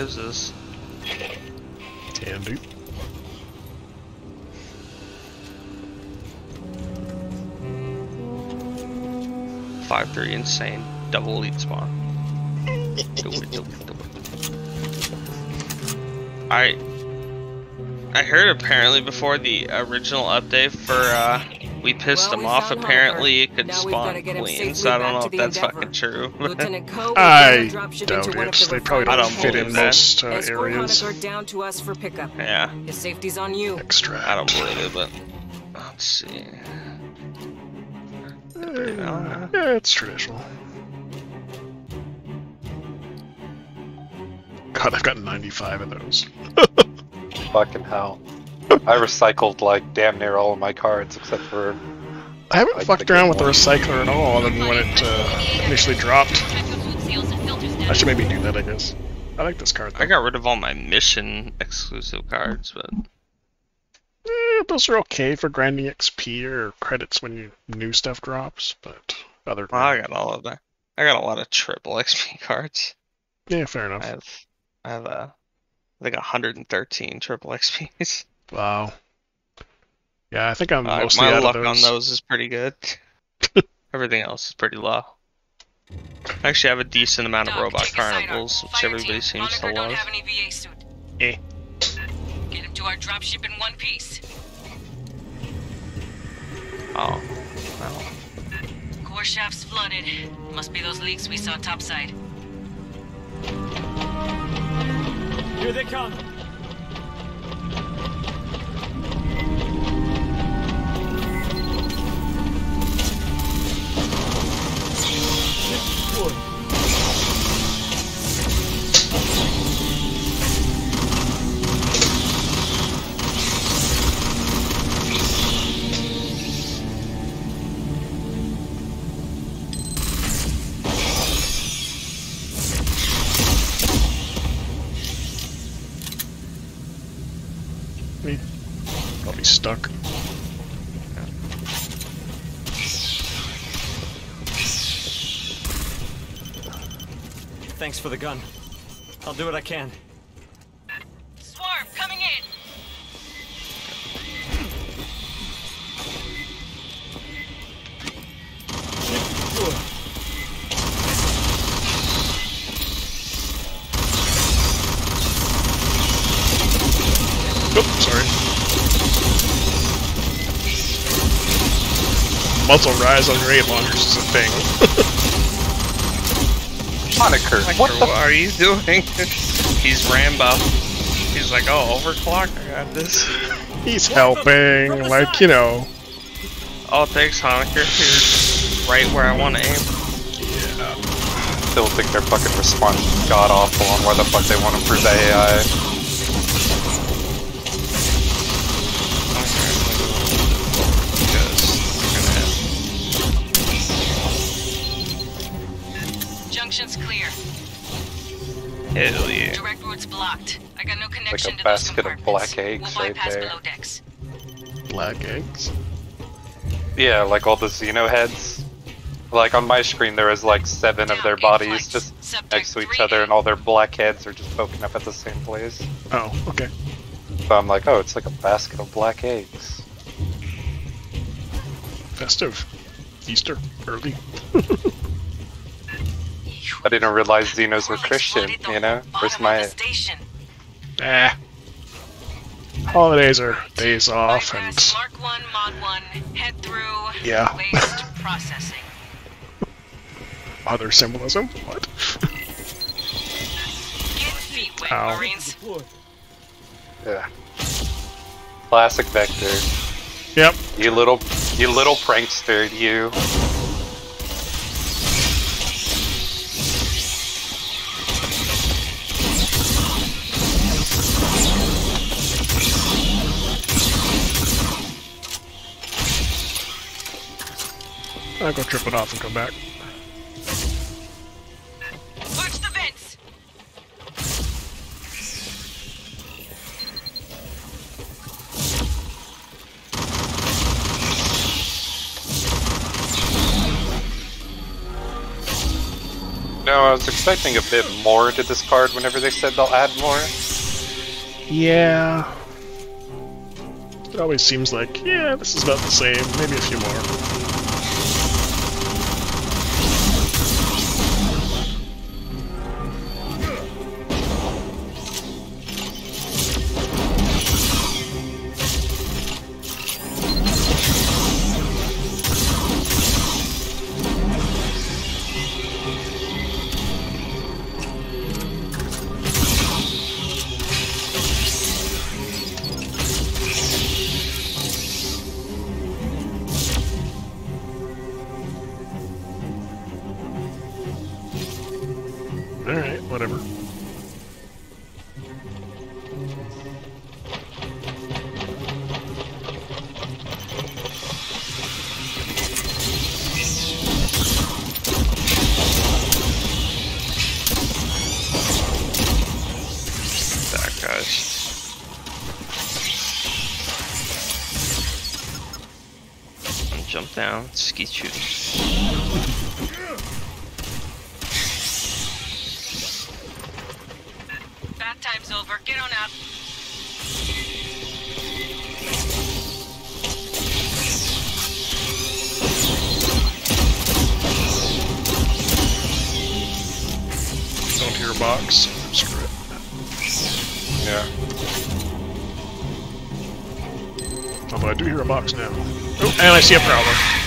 gives us. Damn, dude. Five three insane double elite spawn. do it, do it, do it. I I heard apparently before the original update for uh we pissed Well, him we off. Apparently, it could Now spawn queens. safely I don't know if that's Endeavor. fucking true. Lieutenant Coe, I is gonna dropship doubt it. the They probably I don't don't fit in believe that. most uh, Escort areas. Hoenikker down to us for pickup. yeah, His safety's on you. Extract. I don't believe it, but let's see. Eh, yeah, it's traditional. God, I've got 95 of those. Fucking hell. I recycled like damn near all of my cards except for I haven't Like fucked around good with the recycler at all, other than when it uh, initially dropped. I should maybe do that, I guess. I like this card. I got rid of all my mission exclusive cards, but Eh, those are okay for grinding XP or credits when you new stuff drops, but other than well, I got all of that. I got a lot of triple XP cards. yeah, fair enough. I have, I have a, I think 113 triple XPs. Wow. Yeah, I think I'm Uh, mostly my out luck of on those. those is pretty good. Everything else is pretty low. I actually have a decent amount of Doc, robot check his sidearm. carnivals, which everybody team, seems to Hoenikker don't love. have any VA suit. Eh. Get him to our dropship in one piece. Oh, well, Core shaft's flooded. Must be those leaks we saw topside. Here they come. Thanks for the gun. I'll do what I can. Swarm coming in. Oop, sorry. Muzzle rise on raid launchers is a thing. Hoenikker. Like, What what, the are you doing? He's Rambo. He's like, oh, overclock, I got this. He's helping, like, you know. Oh, thanks, Hoenikker. You're right where I want to aim. Yeah. Still think their fucking response is god awful on where the fuck they want to improve the AI. Junction's clear. Hell yeah. Direct route's blocked. I got no connection to basket those of black eggs we'll right bypass there. below decks. Black eggs. Yeah, like all the Xeno heads. Like on my screen, there is like seven of their bodies flights. just Subject next to each other, in. and all their black heads are just poking up at the same place. Oh, okay. So I'm like, oh, it's like a basket of black eggs. Festive. Easter. Early. I didn't realize Xenos were Christian, you know? Where's my. Ah. Holidays are days off, and Mark 1, Mod 1, head through Yeah. waste processing. other symbolism. What? Get feet wet, Ow. Yeah. Classic Vector. Yep. You little. You little prankster, you. I'll go trip it off and come back. Watch the vents. No, I was expecting a bit more to this card whenever they said they'll add more. Yeah. It always seems like, yeah, this is about the same, maybe a few more. Jump down, ski shoes. Bath time's over. Get on up. Don't hear a box. Screw it. Yeah. Although I do hear a box now. Oh, and I see a prowler.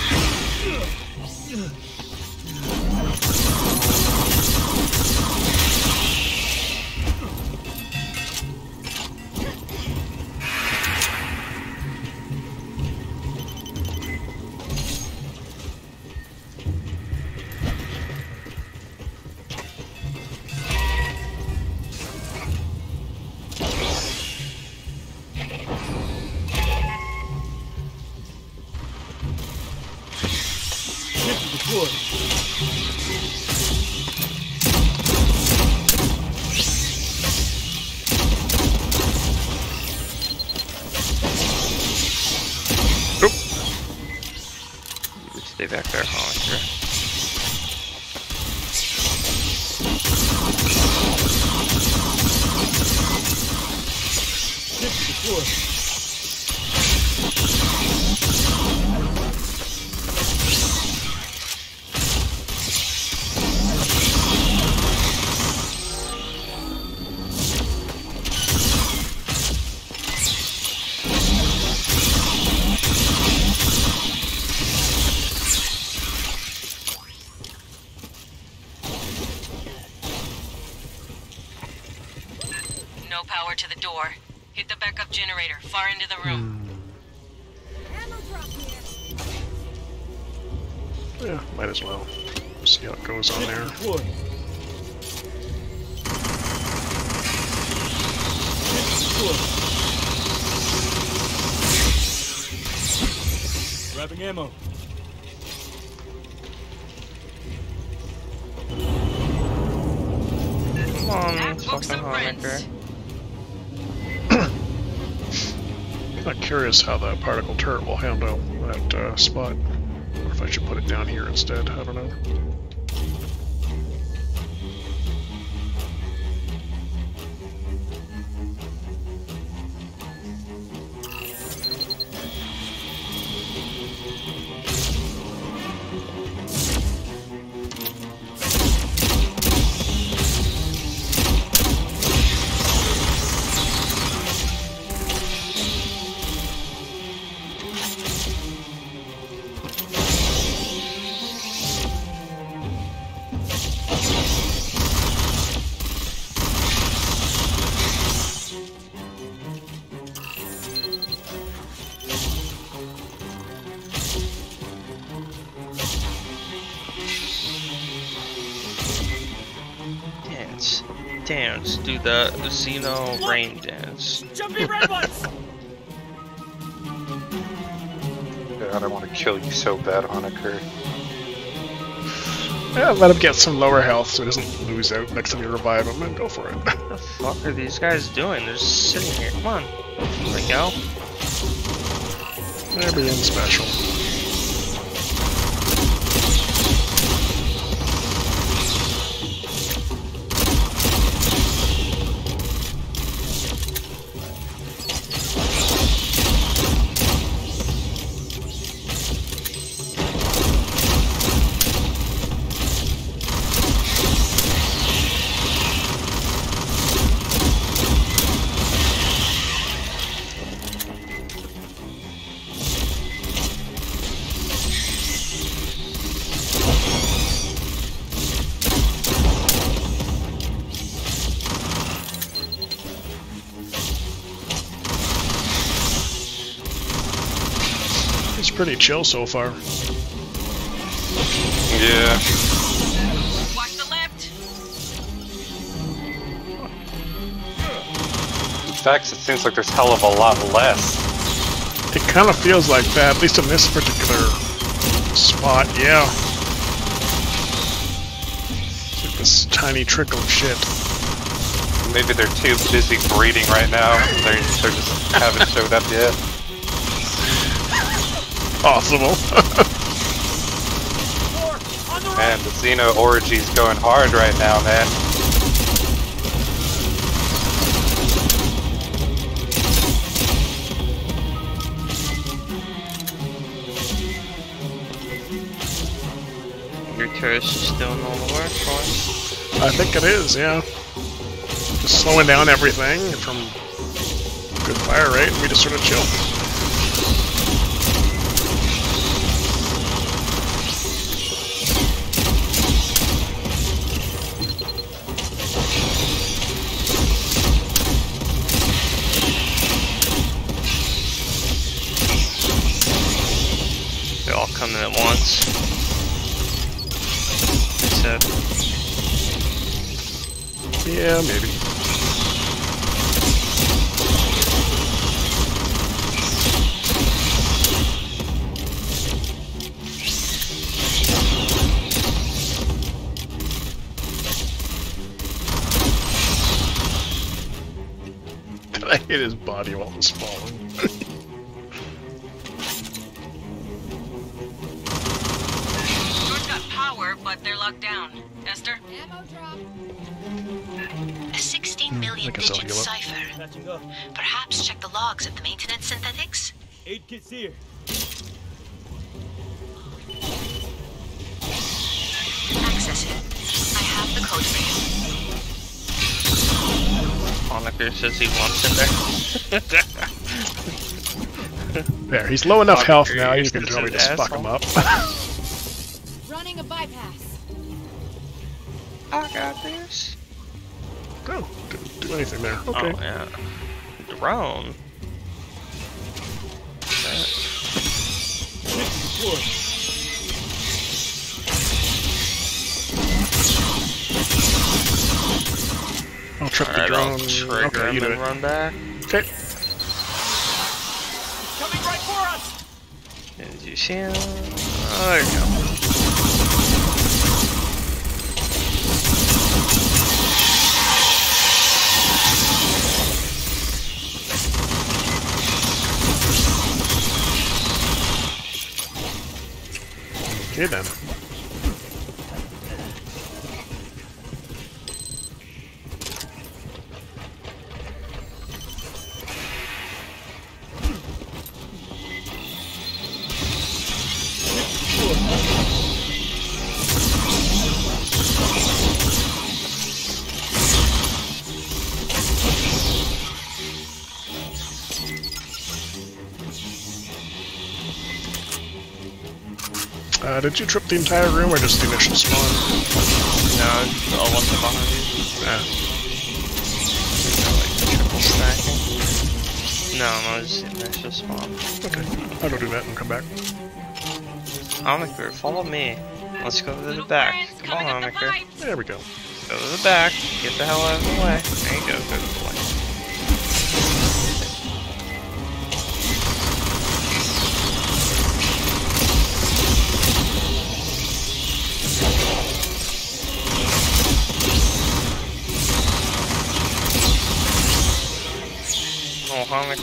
Far into the room. Yeah, might as well. See how it goes on there. Grabbing ammo. Curious how the particle turret will handle that uh, spot. Or if I should put it down here instead. I don't know. Dance. Dance. Do the Xeno rain dance. Jumpy red ones! God, I want to kill you so bad, Hoenikker. Yeah, let him get some lower health so he doesn't lose out next time you revive him and go for it. What the fuck are these guys doing? They're just sitting here. Come on. There we go. They're being special. Pretty chill so far. Yeah. Watch the left. In fact, it seems like there's hell of a lot less. It kind of feels like that, at least in this particular spot, yeah. It's like this tiny trickle of shit. Maybe they're too busy breeding right now. They're, they're just haven't showed up yet. Possible. Man, the Xeno orgy's going hard right now, man. Your turret's just doing all the work for us. I think it is, yeah. Just slowing down everything from good fire rate, and we just sort of chill. Coming at once. Except, Yeah, maybe. I hit his body while it was falling. cipher. Perhaps check the logs of the maintenance synthetics? Aid kit's here. Access it. I have the code for you. Hoenikker says he wants in there. There, he's low enough health now, you're you can such an probably just fuck him up. Running a bypass. I got this. Oh, didn't do anything there. Okay. Oh, yeah. Drone. That- I'll trip the Alright, I'll drone. trigger Okay, you him do and it. run back. Okay. Coming right for us! Did you see him? Oh, there you go. Okay then. Did you trip the entire room or just the initial spawn? No, I'll want them behind you. Ah, Like triple stacking. No, no, just the initial spawn. okay. I'll go do that and come back. Hoenikker, follow me. Let's go to the back. Come on, the There we go. Go to the back. Get the hell out of the way. There you go,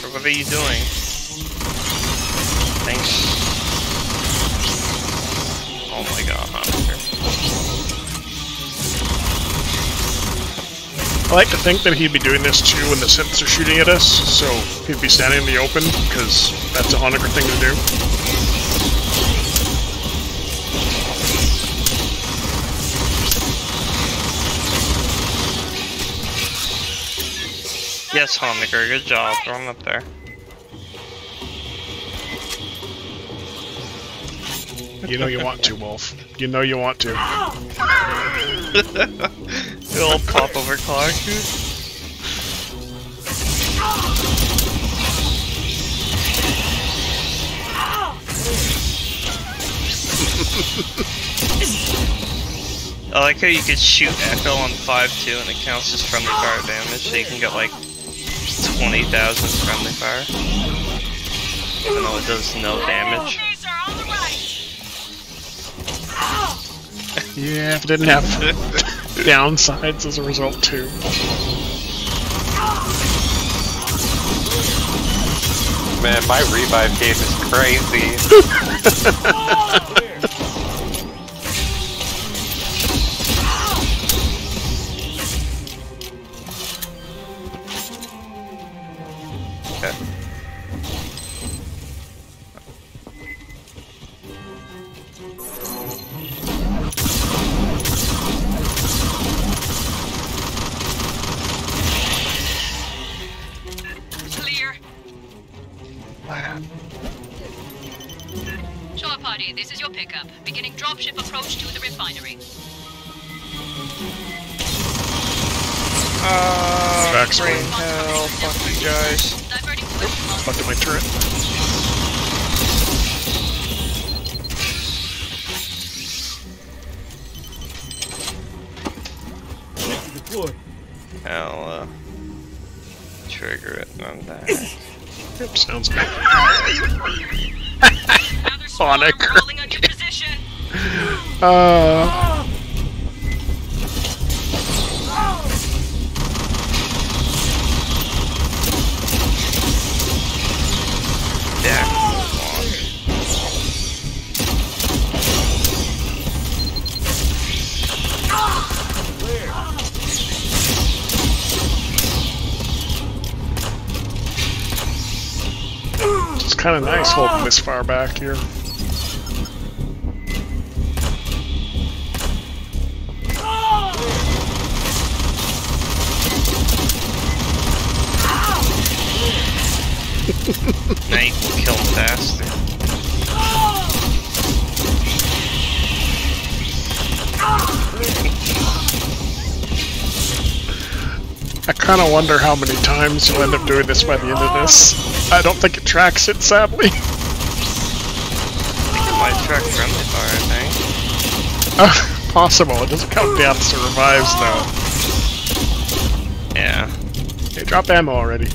Hoenikker, what are you doing? Thanks. Oh my god, Hoenikker. I like to think that he'd be doing this too when the synths are shooting at us, so he'd be standing in the open, because that's a Hoenikker thing to do. Yes, Hoenikker, good job. Throw him up there. You know you want to, Wolf. You know you want to. It'll pop over Clark. I like how you could shoot Echo on 5-2 and it counts as friendly fire damage, so you can get like 20,000 friendly fire. Even though it does no damage. Yeah, if it didn't have downsides as a result too. Man, my revive game is crazy. this is. Beginning dropship approach to the refinery. Uh, Tracks brain win. hell, fuck you guys. Diverting fluid Fuck up my turret. I'll, uh, trigger it on that. Yep, sounds good. Another It's kind of nice holding this far back here. Kind of wonder how many times you'll end up doing this by the end of this. I don't think it tracks it, sadly. It might track friendly fire, I think. Uh, possible. It doesn't count deaths or revives, though. Yeah. Hey, drop ammo already.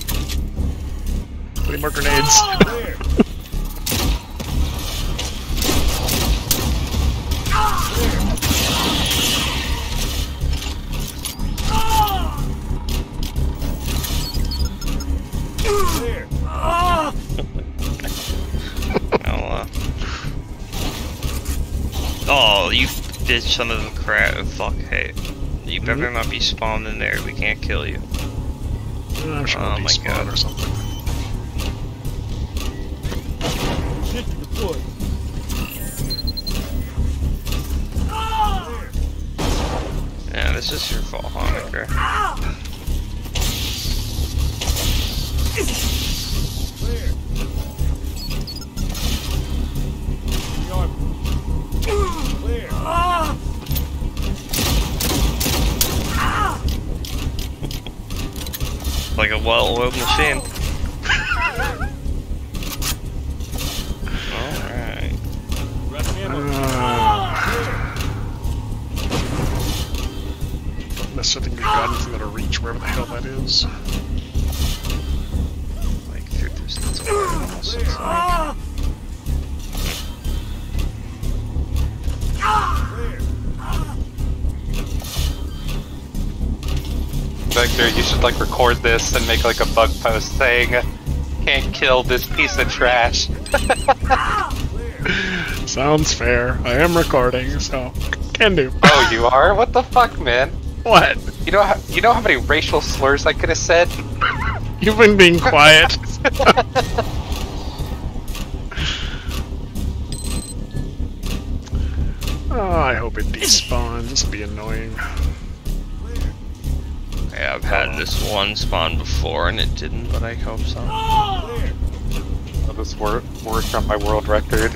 Any more grenades? some of the crap. Fuck, hey. You better not be spawned in there. We can't kill you. I'm sure Oh my God. or something. Yeah, this is your fault, Hoenikker. Like a well-oiled machine. Alright. Unless I think your gun's gonna reach wherever the hell that is. Like through ah! distance Vector, you should like record this and make like a bug post saying, "Can't kill this piece of trash." Sounds fair. I am recording, so can do. Oh, you are? What the fuck, man? What? You know how you know how many racial slurs I could have said? You've been being quiet. oh, I hope it despawns. This will be annoying. Yeah, I've had this one spawn before and it didn't, but I hope so. I'll just work work on my world record.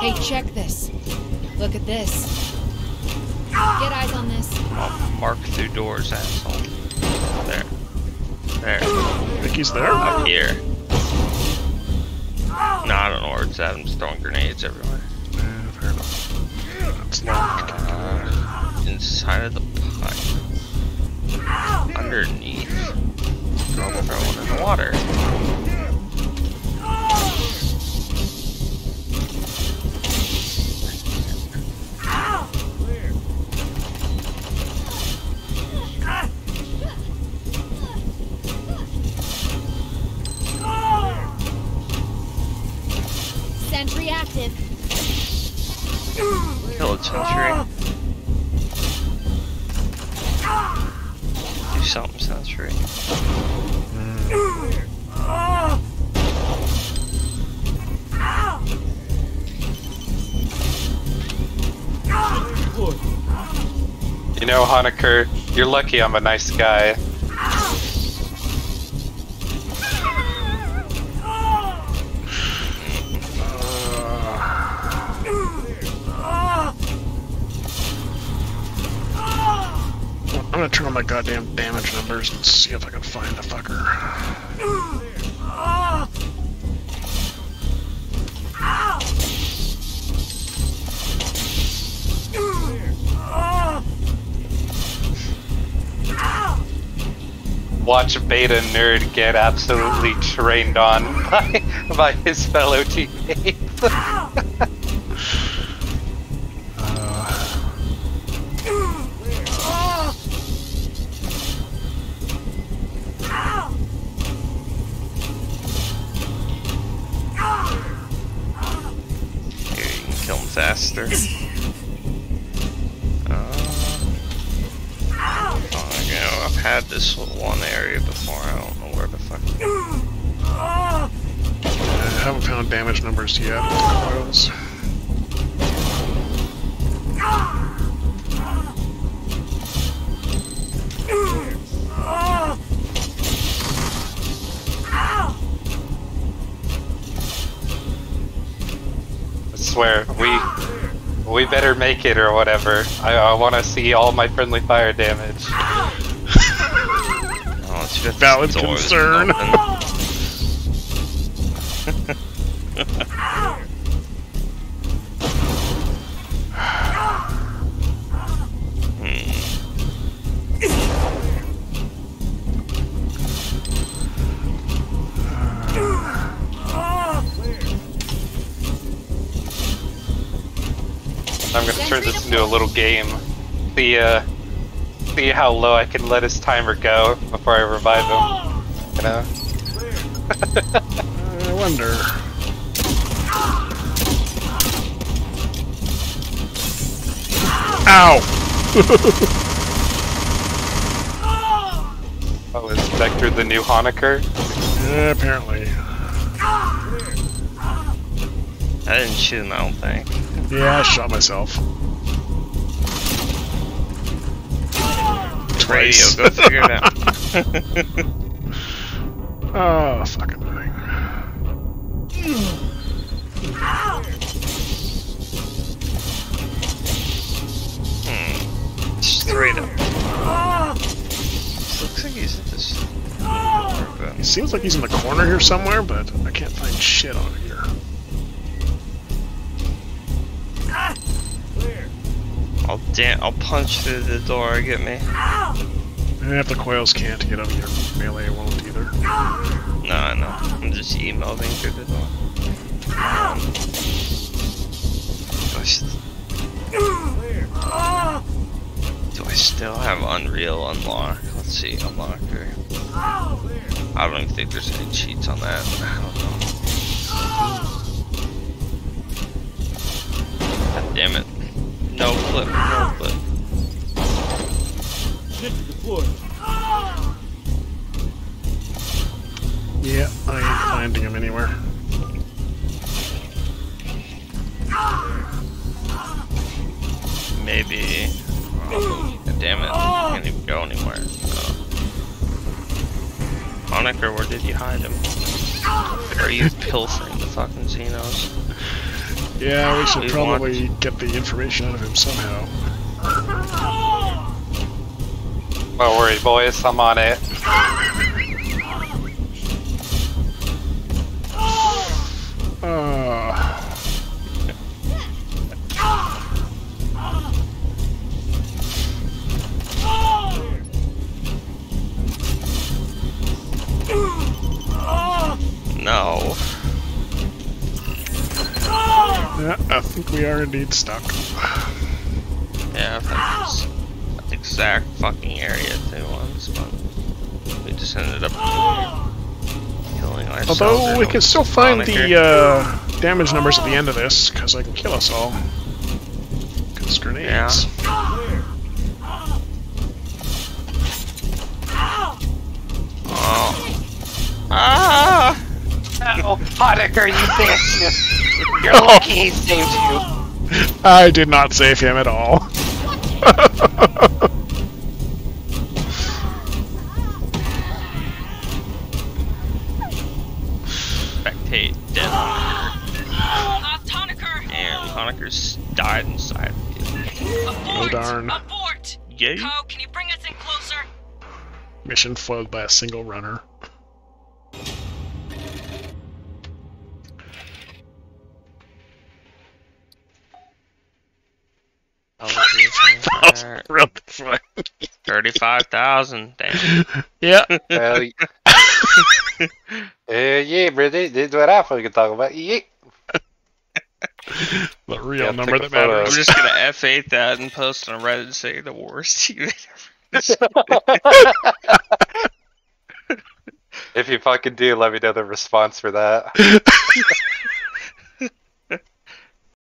Hey, check this. Look at this. Get eyes on this. I'll mark through doors, asshole. There. There. think he's there? Up here. No, I don't know where it's at. I'm just throwing grenades everywhere. Yeah, fair enough. That's locked. Uh, inside of the pipe. Underneath. Throw one in the water. You know, Hoenikker, you're lucky I'm a nice guy. I'm gonna turn on my goddamn damage numbers and see if I can find the fucker. Watch Beta Nerd get absolutely trained on by, by his fellow teammates. Here, you can kill him faster. had this one area before. I don't know where the fuck. I haven't found damage numbers yet with coils. I swear, we we better make it or whatever. I, I want to see all my friendly fire damage. It's just Valid doors concern. I'm gonna turn this into a little game. See, uh, see how low I can let his timer go before I revive him. You know? I wonder. Ow! Oh, is Vector the new Hoenikker? Yeah, apparently. I didn't shoot him, I don't think. Yeah, I shot myself. Radio, go figure it out. oh, fucking thing. Hmm. Straight up. Looks like he's at this. He seems like he's in the corner here somewhere, but I can't find shit on here. I'll dan- I'll punch through the door. Get me? And if the coils can't get up here, melee won't either. No, I know. I'm just emoting through the door. Um, do, I do I still have Unreal unlocked? Let's see, unlocker. I don't even think there's any cheats on that. I don't know. God damn it. No clip, no clip. Yeah, I ain't finding him anywhere. Maybe. Oh, damn it. I can't even go anywhere. Oh. Hoenikker, where did you hide him? Are you pilfering the fucking Xenos? Yeah, we should probably get the information out of him somehow. Don't worry, boys. I'm on it. I think we are indeed stuck. Yeah, I think it's the exact fucking area too once, but we just ended up killing ourselves. Although we can still find moniker. the uh, damage numbers at the end of this, because I can kill us all. Because grenades. Oh. Ah! Oh, Hoenikker, you bitch! You're lucky he saved you. I did not save him at all. Spectate dead Hoenikker. Lost Hoenikker! And Hoenikker's died inside of you. Oh, Abort! darn. Abort! Yay. Co, can you bring us in closer? Mission foiled by a single runner. Really fun. Thirty-five thousand. Damn. Yeah. Hell yeah. Hell yeah, bro. This this is what I fucking talk about. Yeah. The real Yeah, number take that a photo. I'm matters. just gonna F8 that and post on Reddit and say the worst you if you fucking do, let me know the response for that.